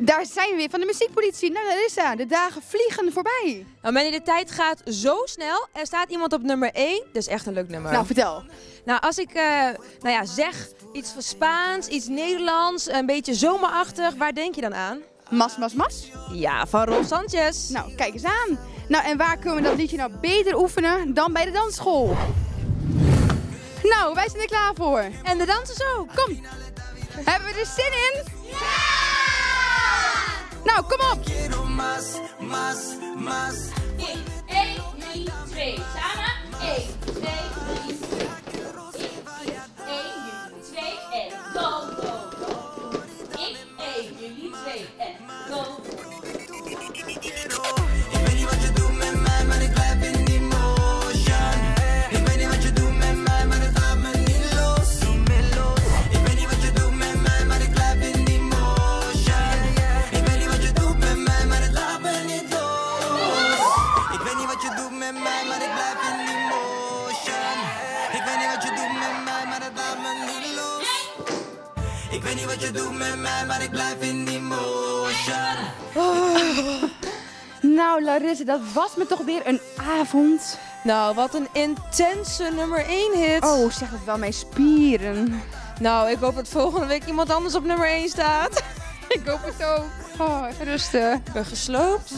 Daar zijn we weer van de muziekpolitie. Nou Larissa, de dagen vliegen voorbij. Nou Manny, de tijd gaat zo snel. Er staat iemand op nummer 1. Dat is echt een leuk nummer. Nou, vertel. Nou, als ik eh, nou ja, zeg iets van Spaans, iets Nederlands, een beetje zomerachtig, waar denk je dan aan? Mas, mas, mas. Ja, van Rolf Sanchez. Nou, kijk eens aan. Nou, en waar kunnen we dat liedje nou beter oefenen dan bij de dansschool? Nou, wij zijn er klaar voor. En de dansers ook. Kom. Hebben we er zin in? Ja! Nou, kom op. 1, 2, 2. Samen. 1, Ik weet niet wat je doet met mij, maar ik blijf in die motion. Nou, Larissa, dat was me toch weer een avond. Nou, wat een intense nummer 1 hit. Oh, zeg het wel, mijn spieren. Nou, ik hoop dat volgende week iemand anders op nummer 1 staat. Ik hoop het ook. Oh, even rusten. Ik ben gesloopt.